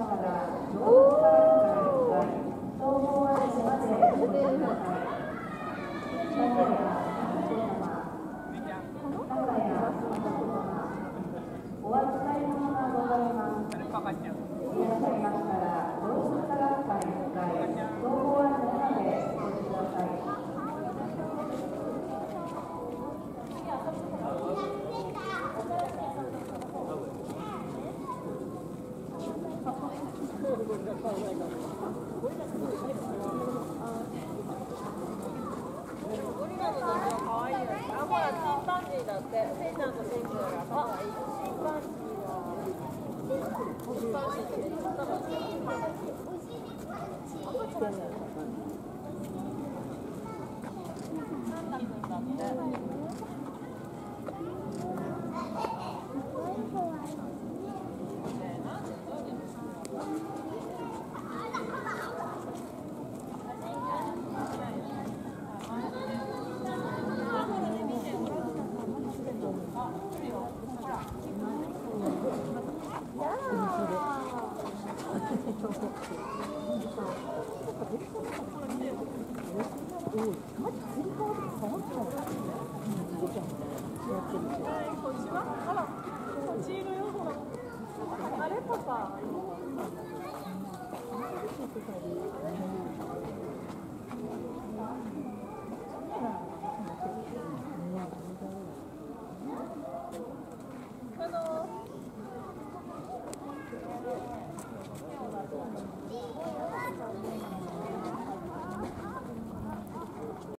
お扱いのものがございます。ゴリラの画像可愛い。よね。あ、ほら、チンパンジーだって。せい。ちゃんとセンクが可愛い。いンパンジーは。チンパンジーってめっちゃ楽しい。赤ちゃんだよね。なんだくんだって。こっちはあら、こっちいるよ、ほら。あれ、パパ。